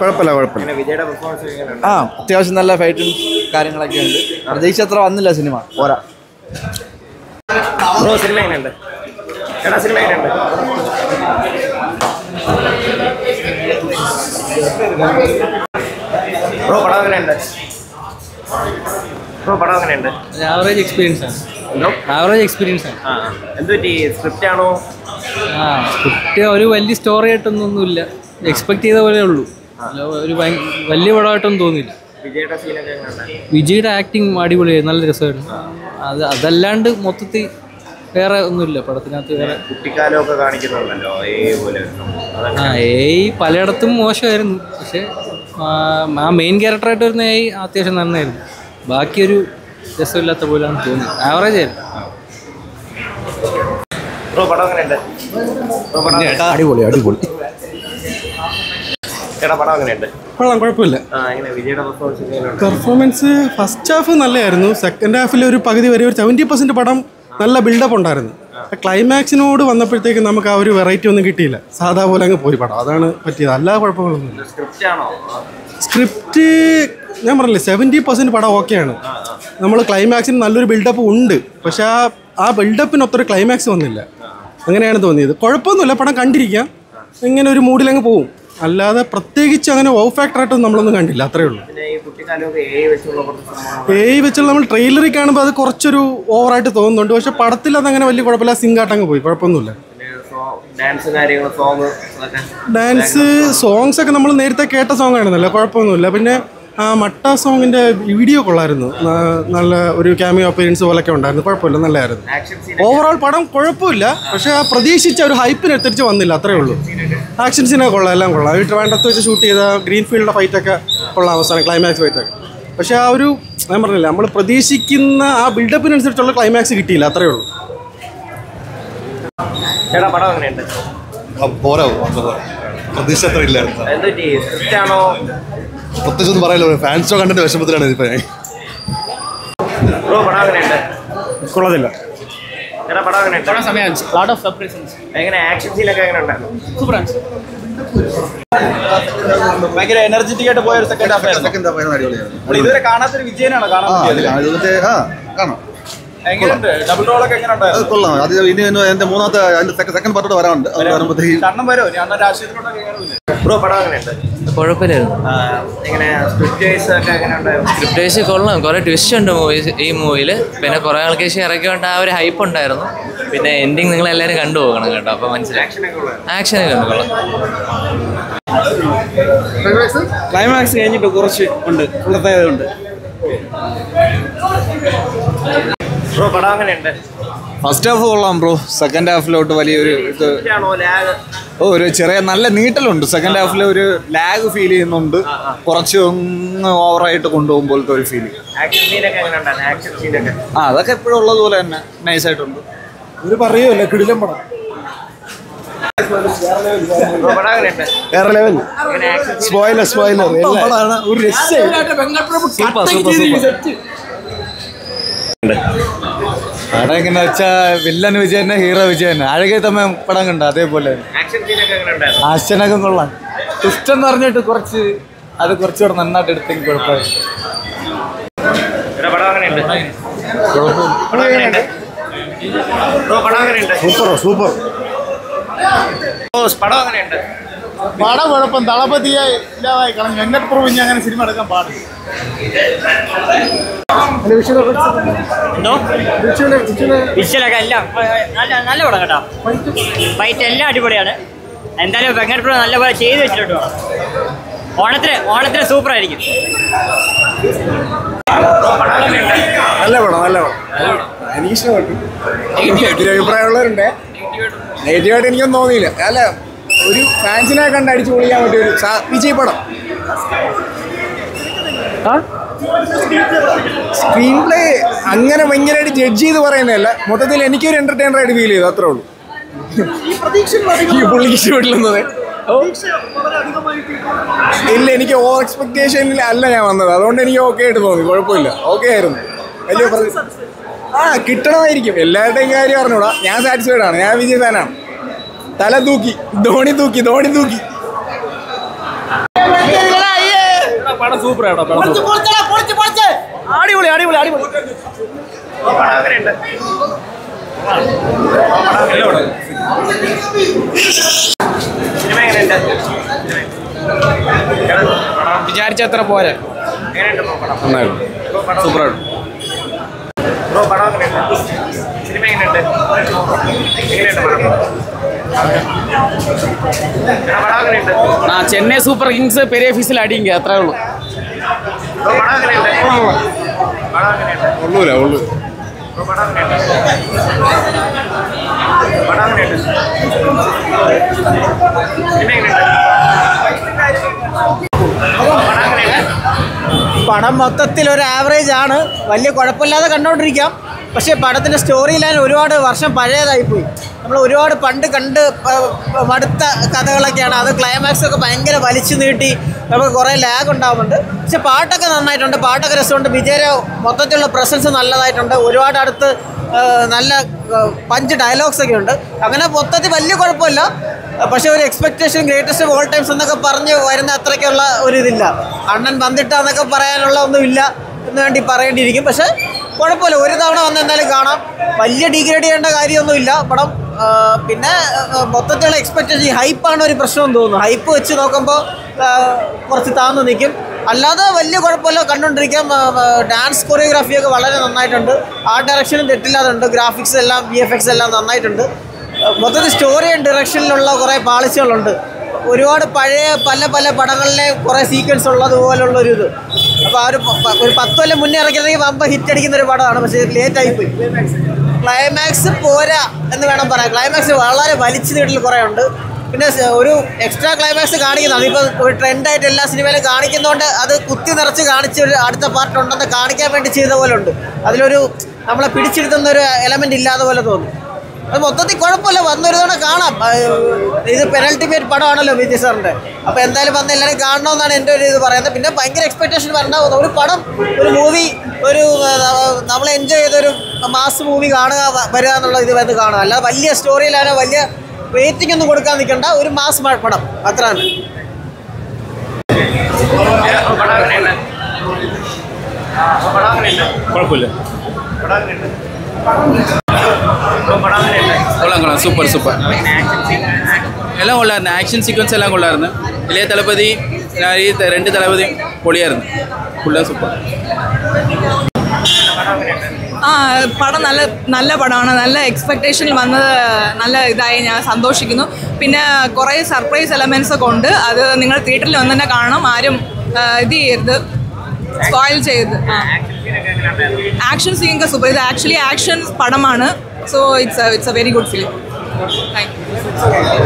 കുഴപ്പമില്ല കുഴപ്പമില്ല. ആ അത്യാവശ്യം നല്ല ഫൈറ്റും കാര്യങ്ങളൊക്കെ ഉണ്ട്. പ്രതീക്ഷ അത്ര വന്നില്ല സിനിമ. പോരാ. ബ്രോ സിനിമ എങ്ങനെയുണ്ട്? എടാ സിനിമ എങ്ങനെയുണ്ട്? ബ്രോ പടം എങ്ങനെയുണ്ട്? ബ്രോ പടം എങ്ങനെയുണ്ട്? ആവറേജ് എക്സ്പീരിയൻസ് ആണ്. ആവറേജ് എക്സ്പീരിയൻസ് ആണ്. ആ എന്ത് പറ്റി? സ്ക്രിപ്റ്റ് ആണോ? ആ സ്ക്രിപ്റ്റ് ഒരു വലിയ സ്റ്റോറി ആയിട്ടൊന്നുമില്ല എക്സ്പെക്ട് ചെയ്ത പോലെ ഉള്ളൂ. ഒരു വലിയ പടമായിട്ടൊന്നും തോന്നില്ല വിജയുടെ സീനൊക്കെ എങ്ങനെയുണ്ട്? വിജയുടെ ആക്ടിങ് അടിപൊളിയായി നല്ല രസമായിരുന്നു. അത് അതല്ലാണ്ട് മൊത്തത്തിൽ വേറെ ഒന്നുമില്ല. പടത്തിനകത്ത് വേറെ കുട്ടിക്കാലമൊക്കെ കാണിക്കുന്നുണ്ടല്ലോ ഏ പോലെ. ആ ഏയ് പലയിടത്തും മോശമായിരുന്നു. പക്ഷേ ആ, മെയിൻ ക്യാരക്ടറായിട്ട് വരുന്ന ഏ അത്യാവശ്യം നന്നായിരുന്നു. ബാക്കിയൊരു രസമില്ലാത്ത പോലെയാണ് തോന്നുന്നത് ആവറേജ് ആയിരുന്നു. അടിപൊളി അടിപൊളി. പടം കുഴപ്പമില്ല. പെർഫോമൻസ് ഫസ്റ്റ് ഹാഫ് നല്ലതായിരുന്നു. സെക്കൻഡ് ഹാഫിൽ ഒരു പകുതി വരെ ഒരു സെവന്റി പെർസെന്റ് പടം നല്ല ബിൽഡപ്പ് ഉണ്ടായിരുന്നു. ക്ലൈമാക്സിനോട് വന്നപ്പോഴത്തേക്ക് നമുക്ക് ആ ഒരു വെറൈറ്റി ഒന്നും കിട്ടിയില്ല. സാധാ പോലെ അങ്ങ് പോയി പടം. അതാണ് പറ്റിയത്. അല്ലാതെ കുഴപ്പങ്ങളൊന്നും സ്ക്രിപ്റ്റ് ഞാൻ പറഞ്ഞില്ലേ സെവന്റി പെർസെന്റ് പടം ഓക്കെയാണ് നമ്മൾ ക്ലൈമാക്സിന് നല്ലൊരു ബിൽഡപ്പ് ഉണ്ട്. പക്ഷെ ആ ആ ബിൽഡപ്പിന് ഒത്തൊരു ക്ലൈമാക്സ് വന്നില്ല. അങ്ങനെയാണ് തോന്നിയത്. കുഴപ്പമൊന്നുമില്ല. പടം കണ്ടിരിക്കാം. ഇങ്ങനെ ഒരു മൂഡിലങ്ങ് പോവും. അല്ലാതെ പ്രത്യേകിച്ച് അങ്ങനെ വൗ ഫാക്ടറായിട്ടൊന്നും നമ്മളൊന്നും കണ്ടില്ല അത്രേ ഉള്ളൂ. കുട്ടിക്കാലമൊക്കെ ഏ വെച്ചുള്ള നമ്മൾ ട്രെയിലറിൽ കാണുമ്പോൾ അത് കുറച്ചൊരു ഓവറായിട്ട് തോന്നുന്നുണ്ട്. പക്ഷെ പടത്തിൽ അതങ്ങനെ വലിയ കുഴപ്പമില്ല സിംഗാട്ടങ്ങ് പോയി കുഴപ്പമൊന്നുമില്ല. ഡാൻസും സോങ്സ് ഒക്കെ നമ്മൾ നേരത്തെ കേട്ട സോങ് ആയിരുന്നല്ലോ കുഴപ്പമൊന്നുമില്ല. പിന്നെ ആ മട്ട സോങ്ങിന്റെ വീഡിയോ കൊള്ളായിരുന്നു. നല്ല ഒരു ക്യാമിയോ അപ്പിയൻസ് പോലൊക്കെ ഉണ്ടായിരുന്നു. കുഴപ്പമില്ല നല്ലതായിരുന്നു ഓവറോൾ പടം കുഴപ്പമില്ല. പക്ഷെ ആ പ്രതീക്ഷിച്ച ഒരു ഹൈപ്പിനനുസരിച്ച് വന്നില്ല അത്രേ ഉള്ളൂ. ആക്ഷൻ സീനൊക്കെ കൊള്ളാം എല്ലാം കൊള്ളാം. വീട്ടിൽ വേണ്ടത്ത് വെച്ച് ഷൂട്ട് ചെയ്ത ഗ്രീൻ ഫീൽഡിന്റെ ഫൈറ്റൊക്കെ കൊള്ളാം അവസാനം ക്ലൈമാക്സ് ഫൈറ്റൊക്കെ പക്ഷെ ആ ഒരു ഞാൻ പറഞ്ഞില്ല നമ്മൾ പ്രതീക്ഷിക്കുന്ന ആ ബിൽഡപ്പിനനുസരിച്ചുള്ള ക്ലൈമാക്സ് കിട്ടിയില്ല അത്രേ ഉള്ളൂ. ചേട്ടാ പടം എങ്ങനെയുണ്ട്? പോരാ പ്രതീക്ഷ അത്ര ഇല്ലായിരുന്നു. പ്രത്യേകിച്ച് ഒന്നും പറയല്ലോ ഫാൻസോ കണ്ടിട്ട് വിഷമത്തിലാണ് ഇപ്പൊ ഞാൻ. കൊള്ളതില്ല ഭയങ്കര എനർജറ്റിക് ആയിട്ട് പോയ ഒരു സെക്കൻഡ് ഹാഫ് ആയിരുന്നു. സെക്കൻഡ് ഹാഫ് അടിപൊളിയായിരുന്നു. ഇതുവരെ കാണാത്തൊരു വിജയനാണ്? കാണാൻ കാണാം. അത് കൊള്ളാം. അത് ഇനി ഇനി എന്റെ മൂന്നാമത്തെ അതിന്റെ സെക്കൻഡ് പാർട്ടോട് വരാനുണ്ട്. അത് വരുമ്പോഴത്തേക്ക് ബ്രോ പടം എങ്ങനെയുണ്ട്? കുഴപ്പമില്ലായിരുന്നു. എങ്ങനെ സ്ക്രിപ്റ്റ് വൈസ് ഒക്കെ എങ്ങനെ ഉണ്ടായിരുന്നു സ്ക്രിപ്റ്റ് വൈസ് കൊള്ളാം. കുറേ ട്വിസ്റ്റ് ഉണ്ട് മൂവീസ് ഈ മൂവിയിൽ പിന്നെ കുറേ ആൾക്ക് ശേഷം ഇറക്കിയോണ്ട് ആ ഒരു ഹൈപ്പ് ഉണ്ടായിരുന്നു. പിന്നെ എൻഡിങ് നിങ്ങൾ എല്ലാരും കണ്ടു പോകണം കേട്ടോ അപ്പോൾ മനസ്സിലായി. ആക്ഷനൊക്കെ ഉണ്ട് കൊള്ളാം. ക്ലൈമാക്സ് കഴിഞ്ഞിട്ട് കുറച്ച് ഉണ്ട് ഉള്ളതായതുണ്ട് ബ്രോ പടം അങ്ങനെയുണ്ട്. ഫസ്റ്റ് ഹാഫ് കൊള്ളാം ബ്രോ സെക്കൻഡ് ഹാഫിലോട്ട് വലിയൊരു ഇത്. ഓ, ഒരു ചെറിയ നല്ല നീട്ടലുണ്ട്. സെക്കൻഡ് ഹാഫിൽ ഒരു ലാഗ് ഫീൽ ചെയ്യുന്നുണ്ട്. കുറച്ച് ഒന്ന് ഓവറായിട്ട് കൊണ്ടുപോകും പോലത്തെ ഒരു സീനൊക്കെ ആ അതൊക്കെ എപ്പോഴും ഉള്ളതുപോലെ തന്നെ. നൈസായിട്ടുണ്ട് ഒരു പറയുമല്ലോ കിടിലം പടം. വേറെ ലെവൽ സ്പോയിലർ ഒരു രസം സൂപ്പർ സൂപ്പർ സൂപ്പർ പടം എങ്ങനെ വെച്ചാ വില്ലൻ വിജയൻ ഹീറോ വിജയൻ അഴകെ തമ്മ പടം കണ്ട? അതേപോലെ. ആശനൊക്കെ കൊള്ളാം. ട്വിസ്റ്റ് എന്ന് പറഞ്ഞിട്ട് കുറച്ച് അത് കുറച്ചുകൂടെ നന്നായിട്ട് എടുത്തെങ്കിൽ കുഴപ്പമില്ല. സൂപ്പറോ സൂപ്പർ. സൂപ്പർ പടം എങ്ങനെയുണ്ട്? പടം കുഴപ്പം. തളപതിയെ ഇല്ലാതായി കളഞ്ഞു. വെങ്കട്ട് പ്രഭു ഇനി അങ്ങനെ സിനിമ എടുക്കാൻ പാടില്ല. എന്തോ? വിഷ്വലൊക്കെ എല്ലാം നല്ല നല്ല പടം കേട്ടോ. ഫൈറ്റ് എല്ലാം അടിപൊളിയാണ്. എന്തായാലും വെങ്കടപ്പുറം നല്ല പോലെ ചെയ്ത് വെച്ചിട്ടുണ്ട് ഓണത്തിന് ഓണത്തിന് സൂപ്പർ ആയിരിക്കും നല്ല പടം നല്ല പടം. എനിക്ക് ഇഷ്ടപ്പെട്ടു എനിക്ക് അഭിപ്രായമുള്ളവരുണ്ട് നെഗറ്റീവായിട്ട് എനിക്കൊന്നും തോന്നിയില്ല. അല്ല ഒരു ഫാൻസിനെ കണ്ട് അടിച്ചു പൊളിക്കാൻ പറ്റിയ ഒരു വിജയ് പടം. സ്ക്രീൻ പ്ലേ അങ്ങനെ ഭയങ്കരമായിട്ട് ജഡ്ജ് ചെയ്ത് പറയുന്നതല്ല. മൊത്തത്തിൽ എനിക്കൊരു എന്റർടൈനർ ആയിട്ട് ഫീൽ ചെയ്തു അത്രേ ഉള്ളൂ. ഈ പുള്ളിക്ക് ഇഷ്ടപ്പെട്ടില്ലെന്നത്. ഇല്ല എനിക്ക് ഓവർ എക്സ്പെക്ടേഷനിൽ അല്ല ഞാൻ വന്നത്. അതുകൊണ്ട് എനിക്ക് ഓക്കെ ആയിട്ട് തോന്നി. കുഴപ്പമില്ല. ഓക്കെ ആയിരുന്നു. വലിയ ആ കിട്ടണമായിരിക്കും. എല്ലാവരുടെയും കാര്യം അറിഞ്ഞൂടാ ഞാൻ സാറ്റിസ്ഫൈഡ് ആണ്. ഞാൻ വിജയ് ഫാനാണ് തല തൂക്കി ധോണി തൂക്കി ധോണി തൂക്കി. സൂപ്പർ ആട്ടോ പടം അടിപൊളി അടിപൊളി അടിപൊളി. പടം വിചാരിച്ചത്ര പോരാ. എങ്ങനെയുണ്ട് ബ്രോ പടം പടം സൂപ്പർ ബ്രോ പടം എങ്ങനെയുണ്ട്? സിനിമ എങ്ങനെയുണ്ട്? എങ്ങനെയുണ്ട് പടം? ആ ചെന്നൈ സൂപ്പർ കിങ്സ് പെരിയ ഫീസിൽ അടിയുക അത്രേ ഉള്ളൂ. പണം പടം മൊത്തത്തിൽ ഒരു ആവറേജ് ആണ്. വലിയ കുഴപ്പമില്ലാതെ കണ്ടുകൊണ്ടിരിക്കാം പക്ഷേ പടത്തിന്റെ സ്റ്റോറി ലൈൻ ഒരുപാട് വർഷം പഴയതായിപ്പോയി നമ്മൾ ഒരുപാട് പണ്ട് കണ്ട് മടുത്ത കഥകളൊക്കെയാണ്. അത് ക്ലൈമാക്സ് ഒക്കെ ഭയങ്കര വലിച്ചു നീട്ടി. നമുക്ക് കുറേ ലാഗ് ഉണ്ടാവുന്നുണ്ട്. പക്ഷെ പാട്ടൊക്കെ നന്നായിട്ടുണ്ട്. പാട്ടൊക്കെ രസമുണ്ട്. വിജയരെ മൊത്തത്തിലുള്ള പ്രസൻസ് നല്ലതായിട്ടുണ്ട്. ഒരുപാട് അടുത്ത് നല്ല പഞ്ച് ഡയലോഗ്സ് ഒക്കെ ഉണ്ട്. അങ്ങനെ മൊത്തത്തിൽ വലിയ കുഴപ്പമില്ല. പക്ഷേ ഒരു എക്സ്പെക്റ്റേഷൻ ഗ്രേറ്റസ്റ്റ് ഓൾ ടൈംസ് എന്നൊക്കെ പറഞ്ഞ് വരുന്ന അത്രയ്ക്കുള്ള ഒരു ഇതില്ല. അണ്ണൻ വന്നിട്ടാന്നൊക്കെ പറയാനുള്ള ഒന്നുമില്ല എന്ന് വേണ്ടി പറയേണ്ടിയിരിക്കും. പക്ഷേ കുഴപ്പമില്ല. ഒരു തവണ വന്ന് കാണാം. വലിയ ഡിഗ്രേഡ് ചെയ്യേണ്ട കാര്യമൊന്നുമില്ല. പടം പിന്നെ മൊത്തത്തിലുള്ള എക്സ്പെക്ടേഷൻ ഹൈപ്പാണ് ഒരു പ്രശ്നം തോന്നുന്നു. ഹൈപ്പ് വെച്ച് നോക്കുമ്പോൾ കുറച്ച് താന്നു നിൽക്കും അല്ലാതെ വലിയ കുഴപ്പമില്ല. കണ്ടുകൊണ്ടിരിക്കാം ഡാൻസ് കൊറിയോഗ്രാഫിയൊക്കെ വളരെ നന്നായിട്ടുണ്ട്. ആ ഡയറക്ഷനും തെറ്റില്ലാതുണ്ട്. ഗ്രാഫിക്സ് എല്ലാം വി എഫ് എക്സ് എല്ലാം നന്നായിട്ടുണ്ട്. മൊത്തത്തിൽ സ്റ്റോറി ആൻഡ് ഡയറക്ഷനിലുള്ള കുറേ പാളിച്ചകളുണ്ട് ഒരുപാട് പഴയ പല പല പടങ്ങളിലെ കുറേ സീക്വൻസ് ഉള്ളതുപോലുള്ളൊരു ഇത് ഒരു ഒരു പത്ത് കൊല്ലം മുന്നേ ഇറങ്ങിയതെങ്കിൽ വമ്പ ഹിറ്റ് അടിക്കുന്ന ഒരു പടമാണ്. പക്ഷേ ലേറ്റ് പോയി. ക്ലൈമാക്സ് പോരാ എന്ന് വേണം പറയാം ക്ലൈമാക്സ് വളരെ വലിച്ചു നീട്ടിൽ കുറേ ഉണ്ട്. പിന്നെ ഒരു എക്സ്ട്രാ ക്ലൈമാക്സ് കാണിക്കുന്നത് അതിപ്പോൾ ഒരു ട്രെൻഡായിട്ട് എല്ലാ സിനിമയിലും കാണിക്കുന്നതുകൊണ്ട് അത് കുത്തി നിറച്ച് കാണിച്ച് ഒരു അടുത്ത പാർട്ട് ഉണ്ടെന്ന് കാണിക്കാൻ വേണ്ടി ചെയ്ത പോലെ ഉണ്ട്. അതിലൊരു നമ്മളെ പിടിച്ചിരുത്തുന്ന ഒരു എലമെന്റ് ഇല്ലാതെ പോലെ തോന്നും. അത് മൊത്തത്തിൽ കുഴപ്പമില്ല. വന്നൊരു തവണ കാണാം ഇത് ഇത് പെനൽറ്റിമേറ്റ് പടമാണല്ലോ വിജയ് സാറിന്റെ അപ്പോൾ എന്തായാലും വന്ന് എല്ലാവരും കാണണമെന്നാണ് എന്റെ ഒരു ഇത് പറയുന്നത്. പിന്നെ ഭയങ്കര എക്സ്പെക്ടേഷൻ വരണ്ട ഒരു പടം ഒരു മൂവി ഒരു നമ്മൾ എൻജോയ് ചെയ്തൊരു മാസ് മൂവി കാണുക വരിക എന്നുള്ള ഇത് വന്ന് കാണുക. അല്ലാതെ വലിയ സ്റ്റോറിയിലാണ് വലിയ റേറ്റിംഗ് ഒന്നും കൊടുക്കാൻ നിൽക്കണ്ട. ഒരു മാസ് പടം. അത്രയാണ്. കുഴപ്പമില്ല. കൊള്ളാം സൂപ്പർ സൂപ്പർ. എല്ലാം കൊള്ളായിരുന്നു. ആക്ഷൻ സീക്വൻസ് എല്ലാം കൊള്ളായിരുന്നു. ഇളയ തളപതി ഞാൻ ഈ രണ്ട് തളപതി പൊളിയായിരുന്നു. Full super. ആ പടം നല്ല നല്ല പടമാണ്. നല്ല എക്സ്പെക്റ്റേഷനിൽ വന്നത് നല്ല ഇതായി. ഞാൻ സന്തോഷിക്കുന്നു. പിന്നെ കുറേ സർപ്രൈസ് എലമെൻസ് ഒക്കെ ഉണ്ട്. അത് നിങ്ങൾ തിയേറ്ററിൽ വന്ന് തന്നെ കാണണം. ആരും ഇത് ചെയ്യരുത്. സ്പോയിൽ ചെയ്യരുത്. ആക്ഷൻ ഒക്കെ സൂപ്പർ ഇത് ആക്ച്വലി ആക്ഷൻ പടമാണ്. So it's it's a very good film thank you